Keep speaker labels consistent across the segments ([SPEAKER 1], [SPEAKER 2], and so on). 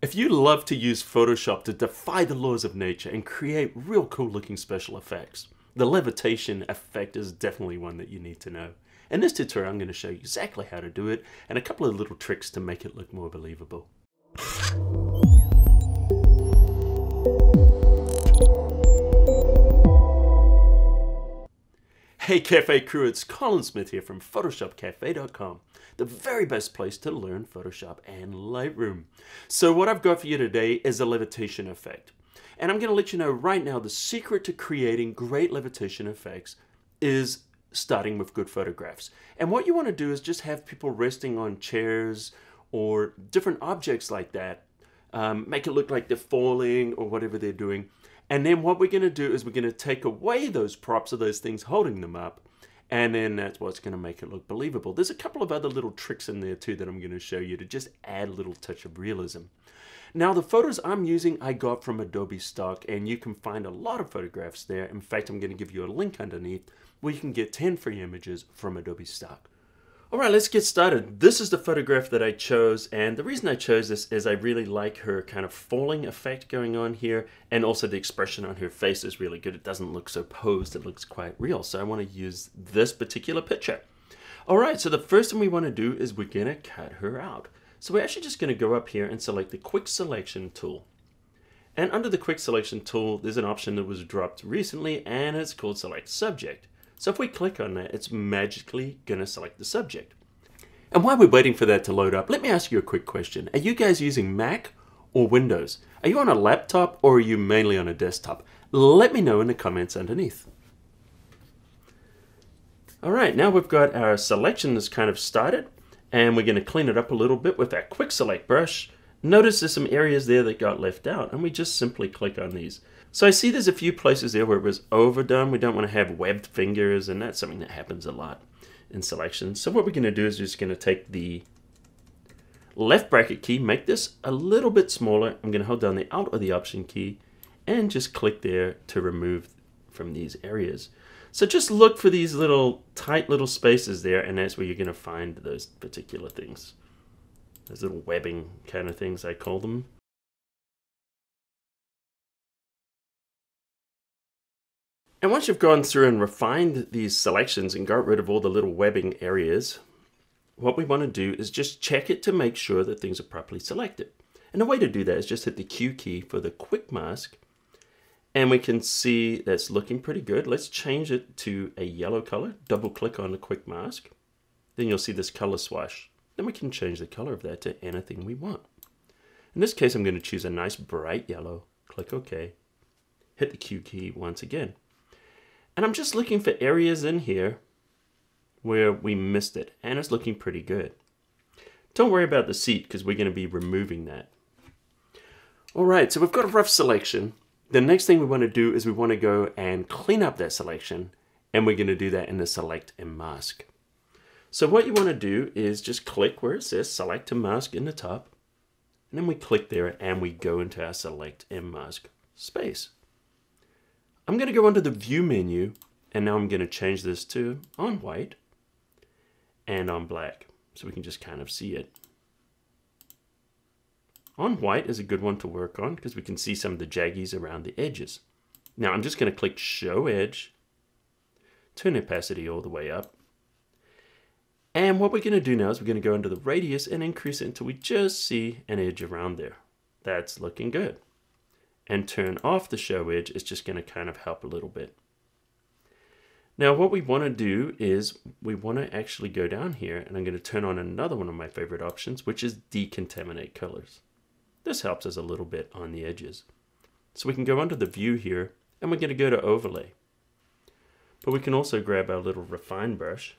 [SPEAKER 1] If you love to use Photoshop to defy the laws of nature and create real cool looking special effects, the levitation effect is definitely one that you need to know. In this tutorial I'm going to show you exactly how to do it and a couple of little tricks to make it look more believable. Hey Cafe crew, it's Colin Smith here from PhotoshopCafe.com, the very best place to learn Photoshop and Lightroom. So what I've got for you today is a levitation effect. And I'm going to let you know right now the secret to creating great levitation effects is starting with good photographs. And what you want to do is just have people resting on chairs or different objects like that. Um, make it look like they're falling or whatever they're doing and then what we're going to do is we're going to take away those props of those things holding them up. And then that's what's going to make it look believable. There's a couple of other little tricks in there too that I'm going to show you to just add a little touch of realism. Now the photos I'm using I got from Adobe Stock and you can find a lot of photographs there. In fact, I'm going to give you a link underneath where you can get 10 free images from Adobe Stock. All right, let's get started. This is the photograph that I chose, and the reason I chose this is I really like her kind of falling effect going on here, and also the expression on her face is really good. It doesn't look so posed, it looks quite real, so I want to use this particular picture. All right, so the first thing we want to do is we're going to cut her out. So we're actually just going to go up here and select the Quick Selection tool. And under the Quick Selection tool, there's an option that was dropped recently, and it's called Select Subject. So if we click on that, it's magically going to select the subject. And while we're waiting for that to load up, let me ask you a quick question. Are you guys using Mac or Windows? Are you on a laptop or are you mainly on a desktop? Let me know in the comments underneath. All right, now we've got our selection that's kind of started and we're going to clean it up a little bit with our quick select brush. Notice there's some areas there that got left out and we just simply click on these. So I see there's a few places there where it was overdone. We don't want to have webbed fingers, and that's something that happens a lot in selection. So what we're going to do is just going to take the left bracket key, make this a little bit smaller. I'm going to hold down the Alt or the Option key, and just click there to remove from these areas. So just look for these little tight little spaces there, and that's where you're going to find those particular things. Those little webbing kind of things, I call them. And once you've gone through and refined these selections and got rid of all the little webbing areas, what we want to do is just check it to make sure that things are properly selected. And the way to do that is just hit the Q key for the quick mask and we can see that's looking pretty good. Let's change it to a yellow color. Double click on the quick mask. Then you'll see this color swatch. Then we can change the color of that to anything we want. In this case, I'm going to choose a nice bright yellow. Click OK. Hit the Q key once again. And I'm just looking for areas in here where we missed it, and it's looking pretty good. Don't worry about the seat because we're going to be removing that. All right, so we've got a rough selection. The next thing we want to do is we want to go and clean up that selection, and we're going to do that in the Select and Mask. So what you want to do is just click where it says Select and Mask in the top, and then we click there and we go into our Select and Mask space. I'm going to go under the View menu, and now I'm going to change this to on white and on black, so we can just kind of see it. On white is a good one to work on because we can see some of the jaggies around the edges. Now I'm just going to click Show Edge, turn opacity all the way up. And what we're going to do now is we're going to go into the radius and increase it until we just see an edge around there. That's looking good and turn off the show edge is just going to kind of help a little bit. Now what we want to do is we want to actually go down here and I'm going to turn on another one of my favorite options which is decontaminate colors. This helps us a little bit on the edges. So we can go under the view here and we're going to go to overlay. But we can also grab our little refine brush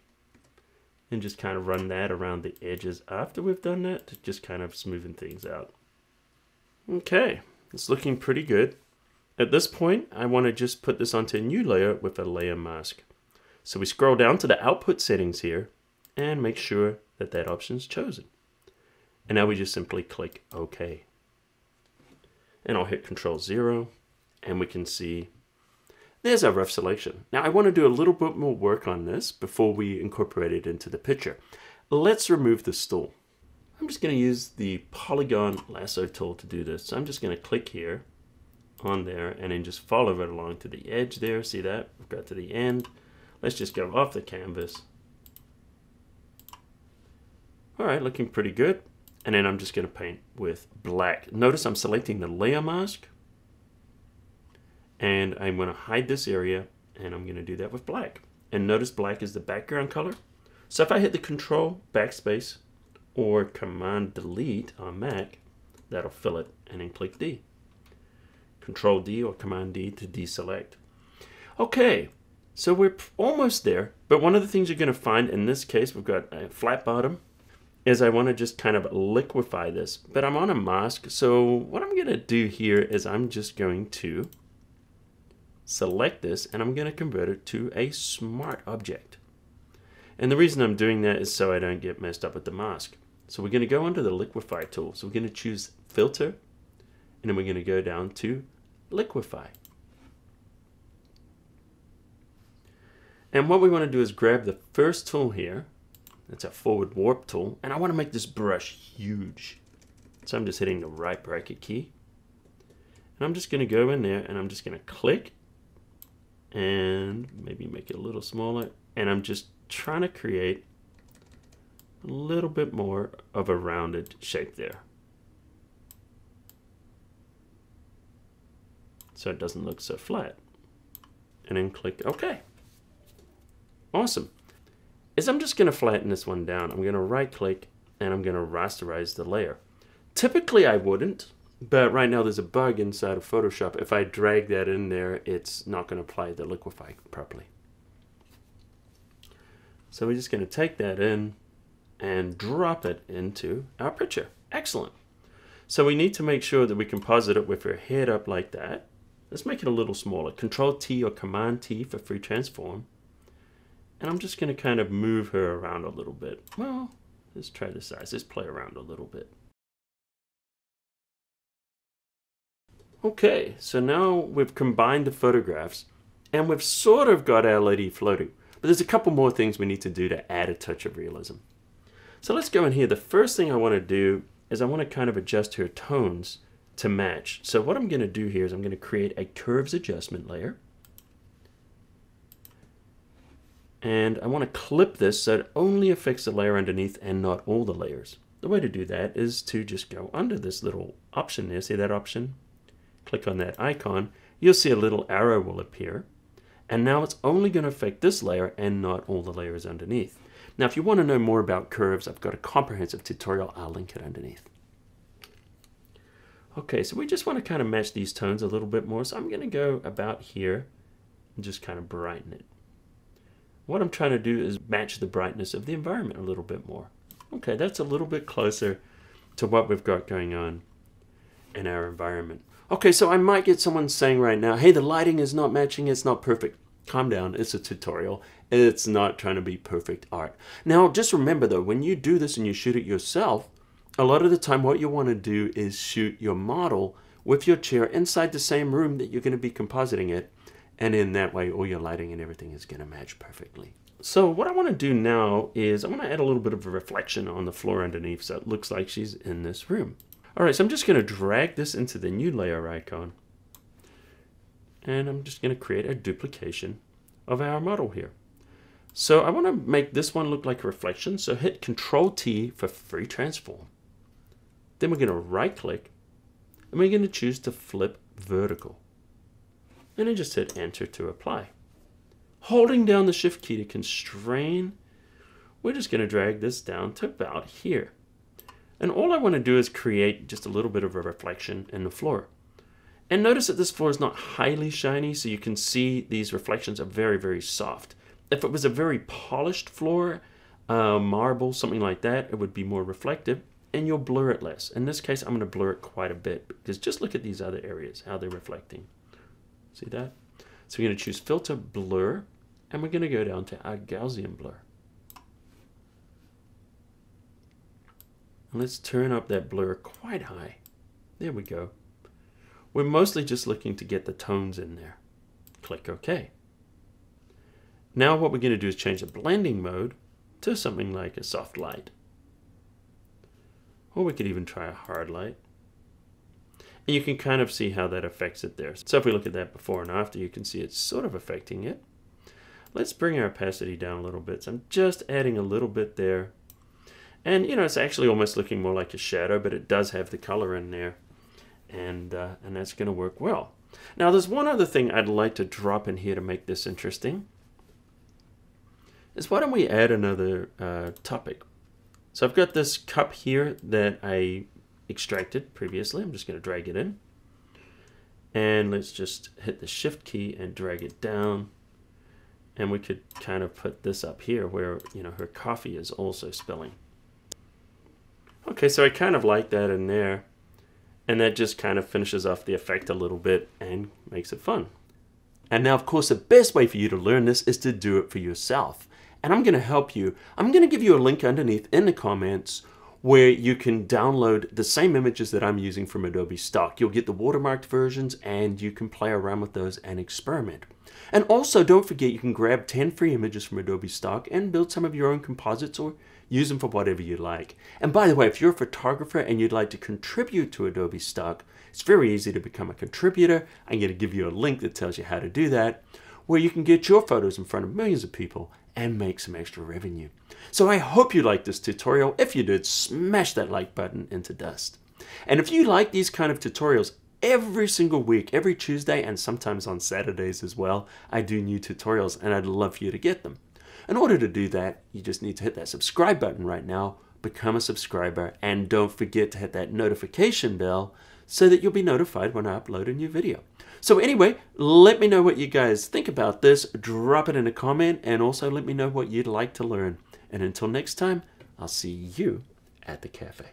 [SPEAKER 1] and just kind of run that around the edges after we've done that to just kind of smoothen things out. Okay, it's looking pretty good. At this point, I want to just put this onto a new layer with a layer mask. So we scroll down to the output settings here and make sure that that option is chosen. And now we just simply click OK. And I'll hit Control 0 and we can see there's our rough selection. Now I want to do a little bit more work on this before we incorporate it into the picture. Let's remove the stool. I'm just going to use the polygon lasso tool to do this. So I'm just going to click here on there and then just follow it along to the edge there. See that? We've got to the end. Let's just go off the canvas. All right, looking pretty good. And then I'm just going to paint with black. Notice I'm selecting the layer mask. And I'm going to hide this area and I'm going to do that with black. And notice black is the background color. So if I hit the control backspace or command delete on Mac, that'll fill it and then click D. Control D or Command D to deselect. Okay, so we're almost there, but one of the things you're going to find in this case, we've got a flat bottom, is I want to just kind of liquefy this, but I'm on a mask, so what I'm going to do here is I'm just going to select this and I'm going to convert it to a smart object. And the reason I'm doing that is so I don't get messed up with the mask. So we're going to go under the liquefy tool. So we're going to choose filter and then we're going to go down to liquefy. And what we want to do is grab the first tool here. That's a forward warp tool. And I want to make this brush huge. So I'm just hitting the right bracket key. And I'm just going to go in there and I'm just going to click and maybe make it a little smaller. And I'm just trying to create a little bit more of a rounded shape there. So it doesn't look so flat. And then click OK. Awesome. Is I'm just going to flatten this one down. I'm going to right click and I'm going to rasterize the layer. Typically I wouldn't, but right now there's a bug inside of Photoshop. If I drag that in there, it's not going to apply the liquify properly. So we're just going to take that in and drop it into our picture. Excellent. So we need to make sure that we composite it with her head up like that. Let's make it a little smaller. Control T or Command T for free transform. And I'm just going to kind of move her around a little bit. Well, let's try the size. Let's play around a little bit. Okay, so now we've combined the photographs and we've sort of got our lady floating. But there's a couple more things we need to do to add a touch of realism. So let's go in here. The first thing I want to do is I want to kind of adjust her tones to match. So what I'm going to do here is I'm going to create a curves adjustment layer. And I want to clip this so it only affects the layer underneath and not all the layers. The way to do that is to just go under this little option there. See that option? Click on that icon. You'll see a little arrow will appear. And now it's only going to affect this layer and not all the layers underneath. Now, if you want to know more about curves, I've got a comprehensive tutorial. I'll link it underneath. Okay, so we just want to kind of match these tones a little bit more. So I'm going to go about here and just kind of brighten it. What I'm trying to do is match the brightness of the environment a little bit more. Okay, that's a little bit closer to what we've got going on in our environment. Okay, so I might get someone saying right now, hey, the lighting is not matching, it's not perfect. Calm down, it's a tutorial. It's not trying to be perfect art. Now, just remember though, when you do this and you shoot it yourself, a lot of the time what you want to do is shoot your model with your chair inside the same room that you're going to be compositing it. And in that way, all your lighting and everything is going to match perfectly. So what I want to do now is I want to add a little bit of a reflection on the floor underneath so it looks like she's in this room. All right, so I'm just going to drag this into the new layer icon. And I'm just going to create a duplication of our model here. So I want to make this one look like a reflection. So hit Control T for free transform. Then we're going to right click and we're going to choose to flip vertical. And then just hit enter to apply. Holding down the shift key to constrain, we're just going to drag this down to about here. And all I want to do is create just a little bit of a reflection in the floor. And notice that this floor is not highly shiny, so you can see these reflections are very, very soft. If it was a very polished floor, uh, marble, something like that, it would be more reflective, and you'll blur it less. In this case, I'm going to blur it quite a bit, because just look at these other areas, how they're reflecting. See that? So we're going to choose Filter Blur, and we're going to go down to our Gaussian Blur. Let's turn up that blur quite high. There we go. We're mostly just looking to get the tones in there. Click OK. Now what we're going to do is change the blending mode to something like a soft light. Or we could even try a hard light. And you can kind of see how that affects it there. So if we look at that before and after, you can see it's sort of affecting it. Let's bring our opacity down a little bit. So I'm just adding a little bit there. And, you know, it's actually almost looking more like a shadow, but it does have the color in there. And, uh, and that's going to work well. Now, there's one other thing I'd like to drop in here to make this interesting. Is why don't we add another uh, topic? So I've got this cup here that I extracted previously. I'm just going to drag it in. And let's just hit the shift key and drag it down. And we could kind of put this up here where, you know, her coffee is also spilling. Okay, so I kind of like that in there. And that just kind of finishes off the effect a little bit and makes it fun. And now, of course, the best way for you to learn this is to do it for yourself. And I'm going to help you. I'm going to give you a link underneath in the comments where you can download the same images that I'm using from Adobe Stock. You'll get the watermarked versions and you can play around with those and experiment. And also don't forget you can grab 10 free images from Adobe Stock and build some of your own composites or use them for whatever you like. And by the way, if you're a photographer and you'd like to contribute to Adobe Stock, it's very easy to become a contributor. I'm going to give you a link that tells you how to do that, where you can get your photos in front of millions of people and make some extra revenue. So I hope you liked this tutorial. If you did, smash that like button into dust. And if you like these kind of tutorials, every single week, every Tuesday, and sometimes on Saturdays as well, I do new tutorials and I'd love for you to get them. In order to do that, you just need to hit that subscribe button right now, become a subscriber, and don't forget to hit that notification bell so that you'll be notified when I upload a new video. So anyway, let me know what you guys think about this. Drop it in a comment and also let me know what you'd like to learn. And until next time, I'll see you at the cafe.